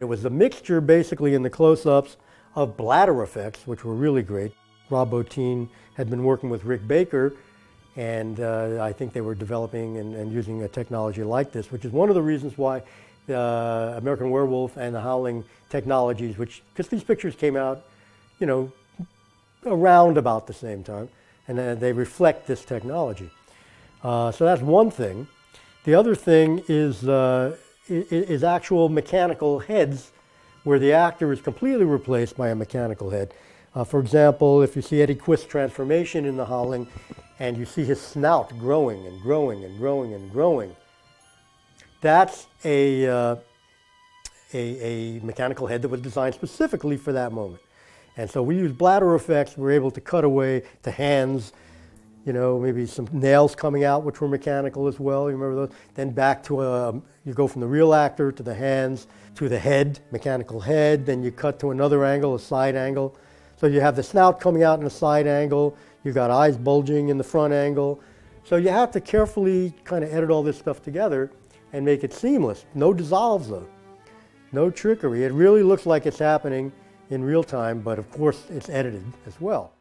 It was a mixture basically in the close-ups of bladder effects, which were really great. Rob Bottin had been working with Rick Baker, and uh, I think they were developing and, and, using a technology like this, which is one of the reasons why uh, American Werewolf and the Howling technologies, which, because these pictures came out, you know, around about the same time, and uh, they reflect this technology. Uh, so that's one thing. The other thing is uh, is actual mechanical heads where the actor is completely replaced by a mechanical head. Uh, for example, if you see Eddie Quist's transformation in The Howling and you see his snout growing and growing and growing and growing, that's a, uh, a, a, mechanical head that was designed specifically for that moment. And so we use bladder effects. We're able to cut away the hands you know, maybe some nails coming out, which were mechanical as well. You remember those? Then back to a, you go from the real actor to the hands to the head, mechanical head. Then you cut to another angle, a side angle. So you have the snout coming out in a side angle. You've got eyes bulging in the front angle. So you have to carefully kind of edit all this stuff together and make it seamless. No dissolves though. No trickery. It really looks like it's happening in real time, but of course it's edited as well.